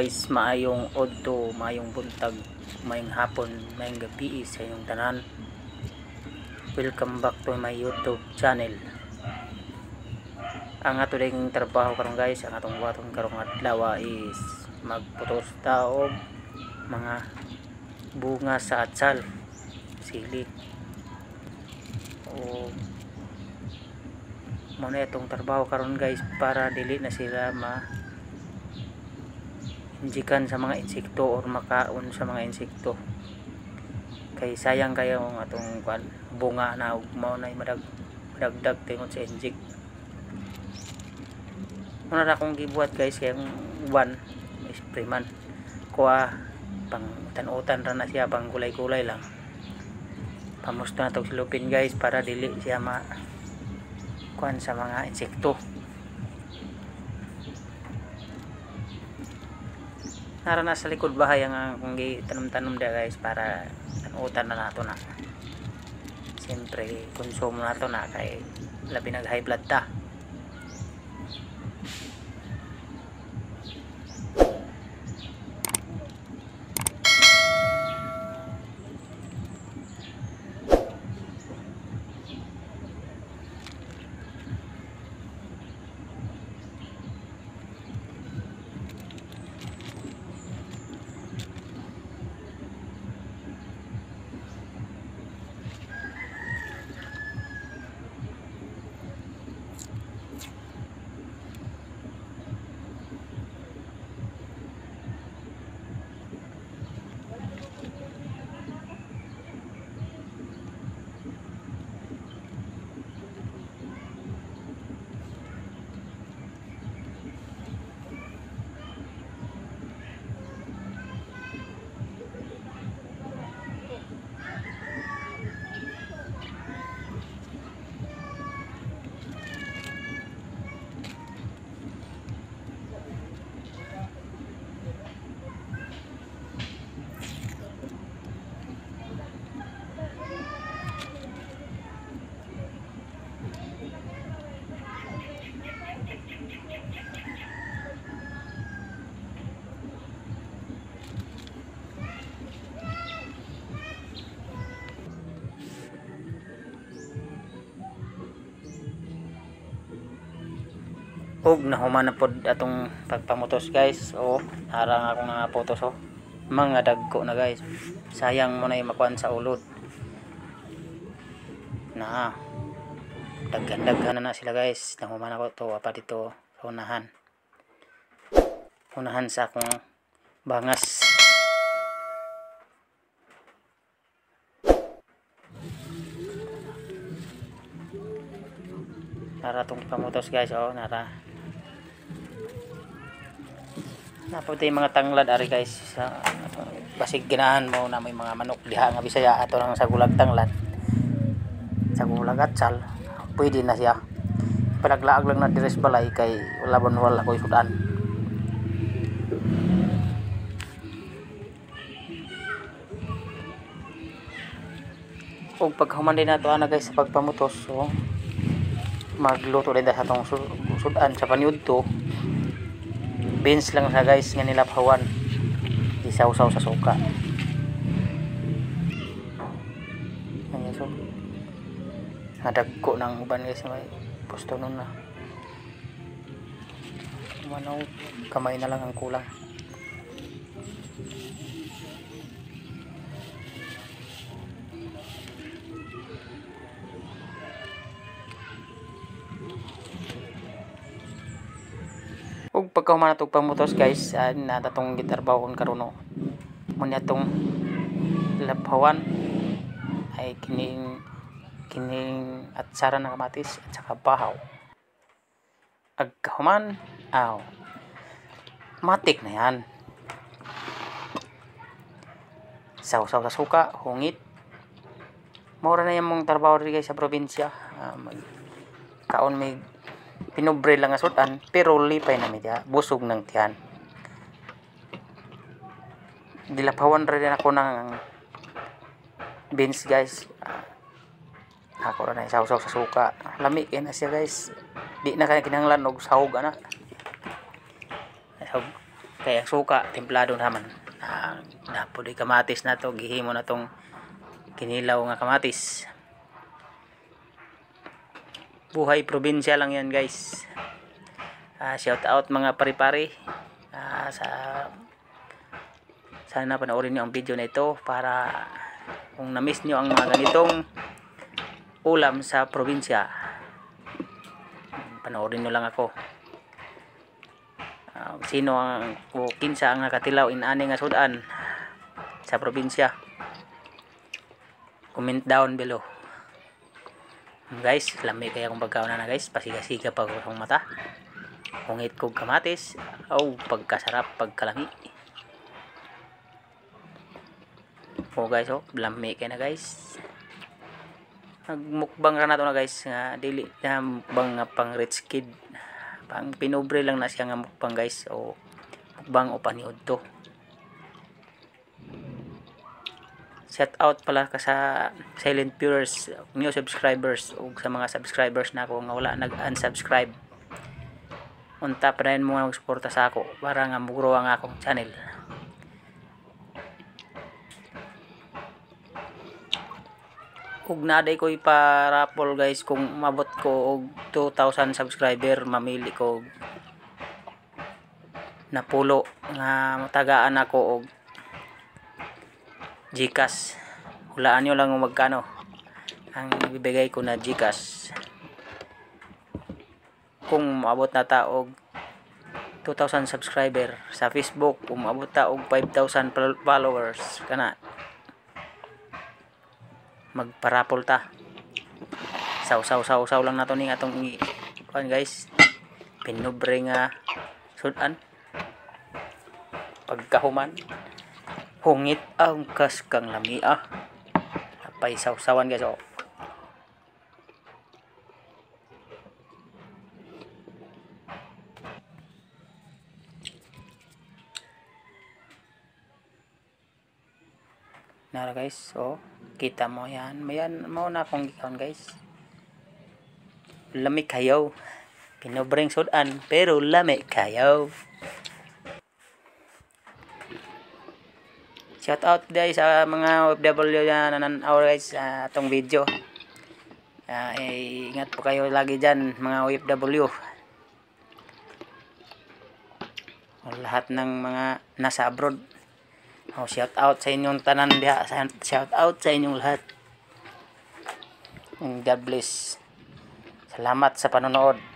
Guys, maayong odto, maayong buntag, maayong hapon, maayong gabi sa inyong tanan. Welcome back to my YouTube channel. Ang ato ding trabaho karon guys, ang atong buhaton karong adlaw is magputos ta og mga bunga sa atsal, sili. O mo na itong trabaho karon guys para dili na sila ma injikan sa mga insekto or makaon sa mga insekto. Kay sayang kayo ang atong bunga na mao na madag madagdag tingon sa injik muna na akong gibuhat guys kay ang one spray man. Kuha pang tanutan ra na siya pang gulay-gulay lang. Pamusto na tog silupin guys para dili siya ma kuan sa mga insekto nara na sa likod bahay ang akong tanom-tanom dia guys para tanutan na nato na. Siyempre konsumo nato na kay labi nag high blood ta ug nahuman na pod atong pagpamutos guys. O harang ako nga photos o mga dagko na guys. Sayang mo na yung makuan sa ulod na daghan daghan na, na sila guys. Nahuman ako to apa dito sa unahan. Unahan sa akong bangas. Nara tong pamutos guys. Oh nara napunta yung mga tanglad ari guys sa basig ginahan mo na may mga manok. Diha nga bisaya ato lang sa gulag tanglad. Sa gulag atsal pwede na siya. Palaglaag lang na dires balay kay wala bon wala ko isudan ug paghuman din nato ana guys sa pagpamutos so magluto din sa atong sudan sa paniudto beans lang sa guys nga nilaphawan. Isaw-saw sa suka. Ayan so nadagko ng uban guys may pusto nun na. Manaw. Kamay na lang ang kulang pagkahuman natog pamutos guys uh, natatong gitarbawon karon mo niya tong laphawan. Ay kining kining at sara na kamatis at saka bahaw. Agkahuman aw. Matik na yan. Saw-saw sa suka hungit. Mura na yung mong trabaho rin guys sa probinsya. Mag kaon may pinubre lang nga sudan pero lipay na medya busog ng tiyan. Dilapawan rin ako ng beans guys. Uh, ako na isaw-saw sa suka. Lami kaya na siya guys. Di na kaya kinanglan og sahog ana. Sahog. Kaya suka templado naman uh, napod kamatis na to. Gihimo na tong kinilaw nga kamatis buhay probinsya lang yan guys. Uh, shout out mga pari-pari uh, sa sana panoorin niyo ang video na ito para kung na-miss niyo ang mga ganitong ulam sa probinsya panoorin nyo lang ako. Uh, sino ang o kinsa ang nakatilaw in ani nga sudan sa probinsya? Comment down below guys lami kaya kung pagkaon na guys. Pasiga-siga pag akong mata. Hungit kog kamatis. O pagkasarap pagkalami. O guys oh lami kaya na guys. Nagmukbang ra nato na guys nga dili na mukbang nga pang rich kid. Pang pinobre lang na siya nga mukbang guys. O mukbang o paniod to shout out pala ka sa silent viewers new subscribers o sa mga subscribers na ako nga wala nag unsubscribe unta pa rin mo magsuporta sa ako para nga mugro ang akong channel. Ug naday ko iparapol guys kung mabot ko og 2000 subscriber mamili ko og napulo nga matagaan ako og Gcash. Hulaan nyo lang kung magkano ang ibibigay ko na Gcash. Kung maabot na ta og 2,000 subscriber. Sa Facebook kung maabot ta og 5,000 followers. Kana. Magparapol ta. Saw saw saw saw lang nato ning atong kuan guys. Pinubre nga sudan. Pagkahuman hungit ang kas kang lamia apay saw sawan guys oh Nara guys, oh, kita mo yan. Mayan, mo na akong gikaon guys. Lami kayo. Pinobreng sudan, pero lami kayo. Shout out guys sa mga OFW na nananaw guys sa atong video. Uh, eh, ingat po kayo lagi dyan mga OFW. Lahat ng mga nasa abroad. Oh, shout out sa inyong tanan diha. Shout out sa inyong lahat. And God bless. Salamat sa panonood.